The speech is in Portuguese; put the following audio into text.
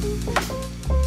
Música